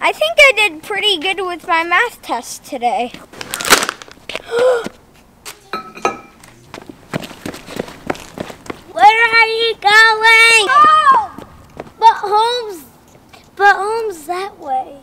I think I did pretty good with my math test today. Where are you going? Home! But home's, but home's that way.